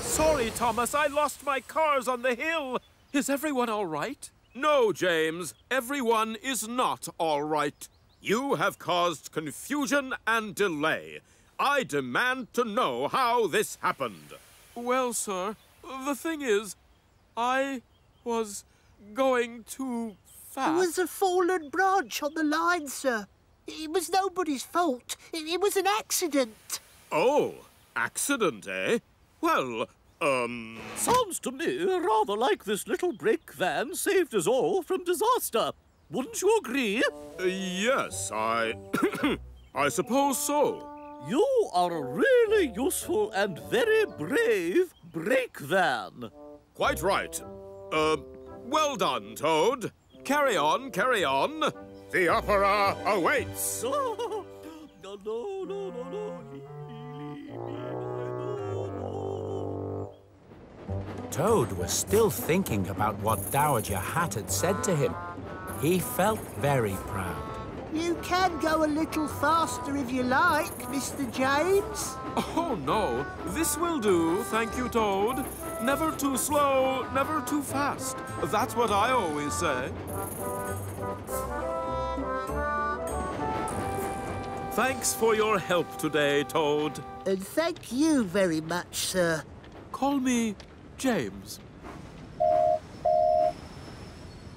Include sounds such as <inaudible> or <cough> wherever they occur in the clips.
Sorry, Thomas, I lost my cars on the hill. Is everyone all right? No, James, everyone is not all right. You have caused confusion and delay. I demand to know how this happened. Well, sir, the thing is, I was going too fast. There was a fallen branch on the line, sir. It was nobody's fault. It, it was an accident. Oh, accident, eh? Well, um... Sounds to me rather like this little brake van saved us all from disaster. Wouldn't you agree? Uh, yes, I... <coughs> I suppose so. You are a really useful and very brave brake van. Quite right. Uh, well done, Toad. Carry on, carry on. The opera awaits. <laughs> no, no, no, no, no. Toad was still thinking about what Dowager Hatt had said to him. He felt very proud. You can go a little faster if you like, Mr. James. Oh, no. This will do, thank you, Toad. Never too slow, never too fast. That's what I always say. Thanks for your help today, Toad. And thank you very much, sir. Call me James.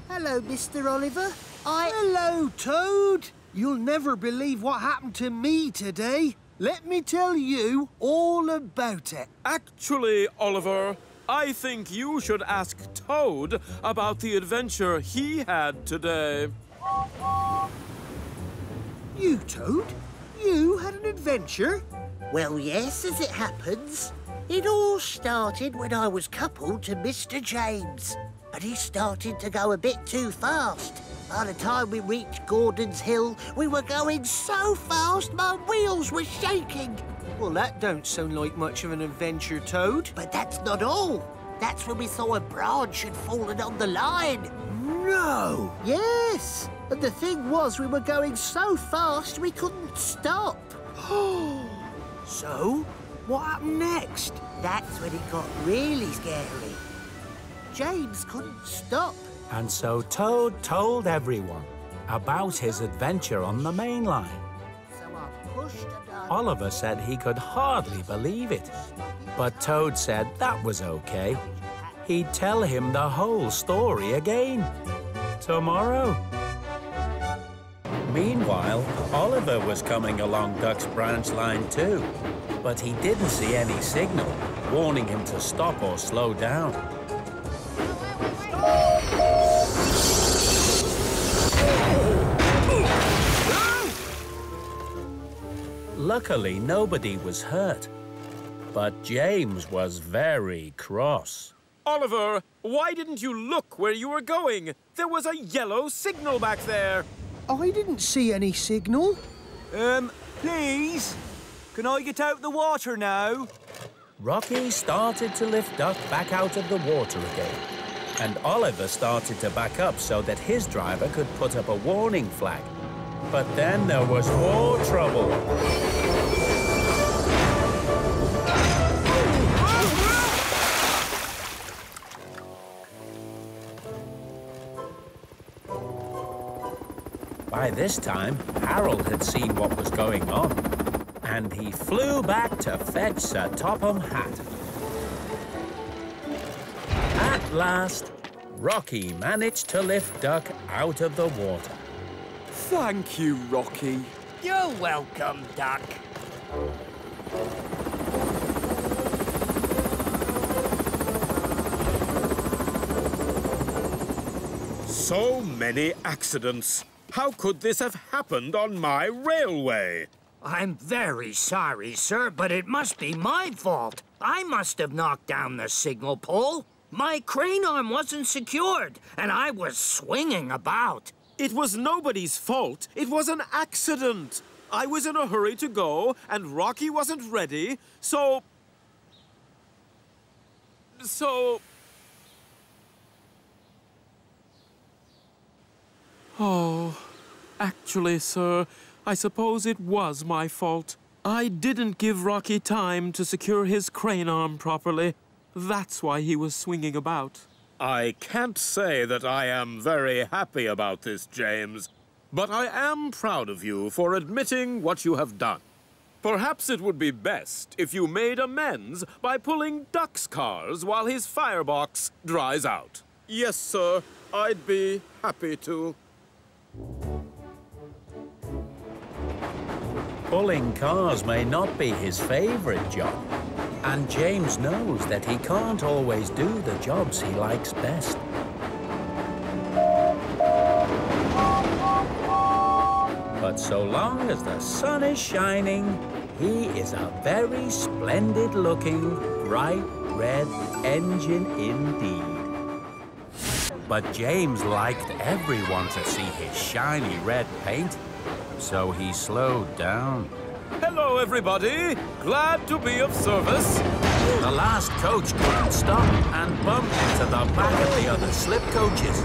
Hello, Mr. Oliver. I... Hello, Toad. You'll never believe what happened to me today. Let me tell you all about it. Actually, Oliver, I think you should ask Toad about the adventure he had today. You, Toad? You had an adventure? Well, yes, as it happens. It all started when I was coupled to Mr. James. But he started to go a bit too fast. By the time we reached Gordon's Hill, we were going so fast my wheels were shaking. Well, that don't sound like much of an adventure, Toad. But that's not all. That's when we saw a branch had fallen on the line. No! Yes! And the thing was, we were going so fast we couldn't stop. <gasps> so, what happened next? That's when it got really scary. James couldn't stop. And so Toad told everyone about his adventure on the main line. So I pushed and Oliver said he could hardly believe it. But Toad said that was okay. He'd tell him the whole story again. Tomorrow. Meanwhile, Oliver was coming along Duck's branch line too. But he didn't see any signal warning him to stop or slow down. Luckily, nobody was hurt. But James was very cross. Oliver, why didn't you look where you were going? There was a yellow signal back there. I didn't see any signal. Um, please? Can I get out the water now? Rocky started to lift Duck back out of the water again. And Oliver started to back up so that his driver could put up a warning flag. But then there was more trouble. By this time, Harold had seen what was going on, and he flew back to fetch Sir Topham Hatt. At last, Rocky managed to lift Duck out of the water. Thank you, Rocky. You're welcome, Duck. So many accidents. How could this have happened on my railway? I'm very sorry, sir, but it must be my fault. I must have knocked down the signal pole. My crane arm wasn't secured, and I was swinging about. It was nobody's fault. It was an accident. I was in a hurry to go, and Rocky wasn't ready, so... So... Oh, actually, sir, I suppose it was my fault. I didn't give Rocky time to secure his crane arm properly. That's why he was swinging about. I can't say that I am very happy about this, James. But I am proud of you for admitting what you have done. Perhaps it would be best if you made amends by pulling Duck's cars while his firebox dries out. Yes, sir. I'd be happy to. Pulling cars may not be his favorite job, and James knows that he can't always do the jobs he likes best. But so long as the sun is shining, he is a very splendid looking, bright red engine indeed. But James liked everyone to see his shiny red paint, so he slowed down. Hello, everybody. Glad to be of service. The last coach couldn't stop and bumped into the back of the other slip coaches.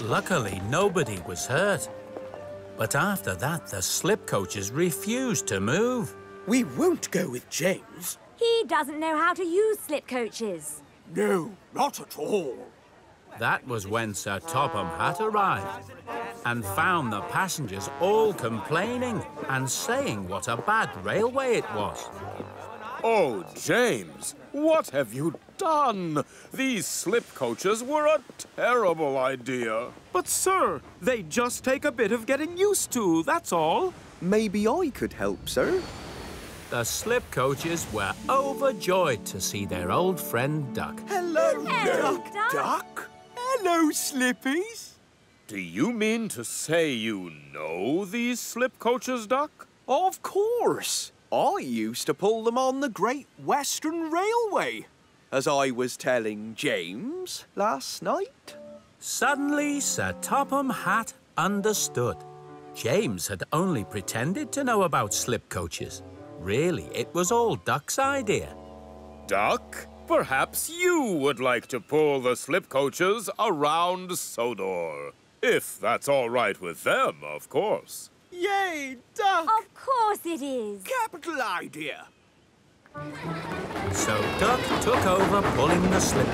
Luckily, nobody was hurt. But after that, the slip coaches refused to move. We won't go with James. He doesn't know how to use slip coaches. No, not at all. That was when Sir Topham Hatt arrived and found the passengers all complaining and saying what a bad railway it was. Oh, James, what have you done? These slip coaches were a terrible idea. But, sir, they just take a bit of getting used to, that's all. Maybe I could help, sir. The slip coaches were overjoyed to see their old friend Duck. Hello, Hello, Duck. Duck. Duck. Hello, Slippies. Do you mean to say you know these slip coaches, Duck? Of course. I used to pull them on the Great Western Railway, as I was telling James last night. Suddenly, Sir Topham Hatt understood. James had only pretended to know about slip coaches. Really, it was all Duck's idea. Duck, perhaps you would like to pull the slip coaches around Sodor. If that's all right with them, of course. Yay, Duck. Of course it is. Capital idea. So Duck took over pulling the slip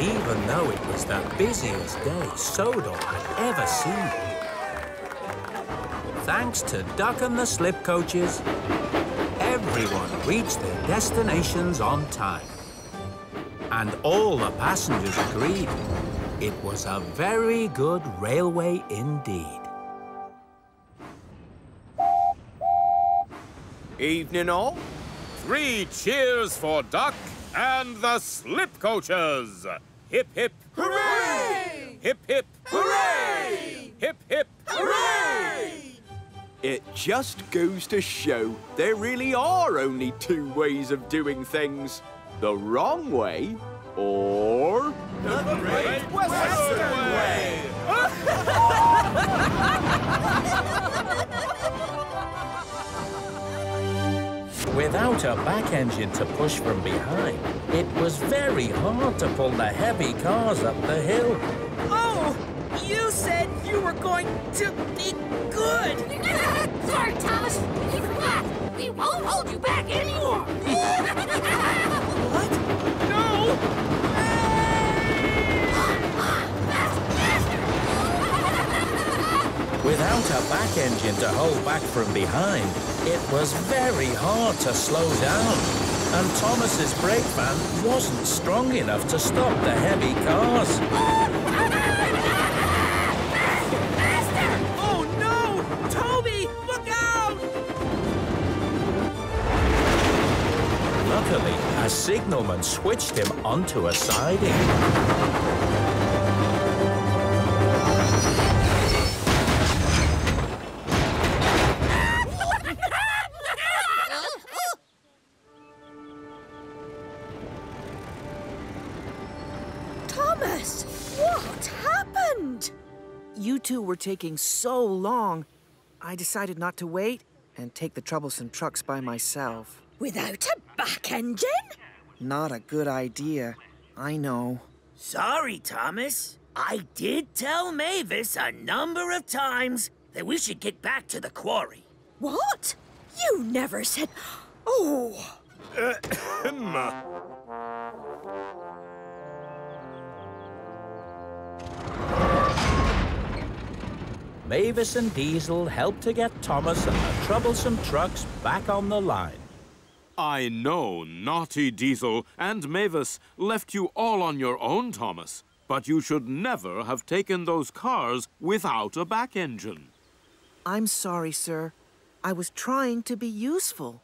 even though it was the busiest day Sodor had ever seen, thanks to Duck and the slip coaches, everyone reached their destinations on time. And all the passengers agreed it was a very good railway indeed. Evening all. Three cheers for Duck and the slip coaches. Hip, hip. Hooray! Hip, hip. Hooray! Hip, hip. Hooray! It just goes to show there really are only two ways of doing things. The wrong way or... The Great Western Way! Without a back engine to push from behind, it was very hard to pull the heavy cars up the hill. Oh, you said you were going to be good. <laughs> Sorry, Thomas. Keep back. We won't hold you back anymore. Without a back engine to hold back from behind, it was very hard to slow down. And Thomas's brake van wasn't strong enough to stop the heavy cars. Oh no! Toby, look out! Luckily, a signalman switched him onto a siding. You two were taking so long. I decided not to wait and take the troublesome trucks by myself. Without a back engine? Not a good idea. I know. Sorry, Thomas. I did tell Mavis a number of times that we should get back to the quarry. What? You never said. <gasps> Oh. <coughs> Mavis and Diesel helped to get Thomas and the troublesome trucks back on the line. I know naughty Diesel and Mavis left you all on your own, Thomas. But you should never have taken those cars without a back engine. I'm sorry, sir. I was trying to be useful.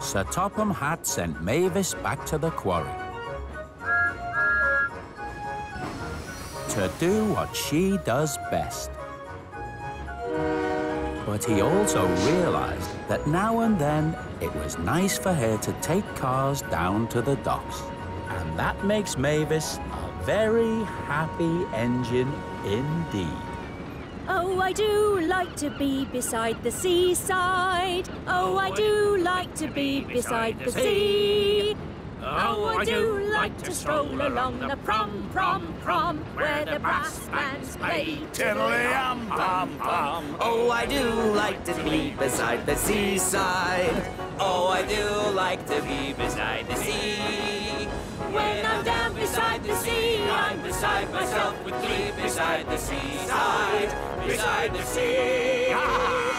Sir Topham Hatt sent Mavis back to the quarry. To do what she does best. But he also realized that now and then it was nice for her to take cars down to the docks. And that makes Mavis a very happy engine indeed. Oh, I do like to be beside the seaside. Oh, I do like to be beside the sea. Oh, I do like to stroll along the prom, prom, prom, where the brass bands play Tiddly-um, pom, pom. Oh, I do like to be beside the seaside. Oh, I do like to be beside the sea. When I'm down beside the sea, I'm beside myself with glee beside the seaside, beside the sea. <laughs>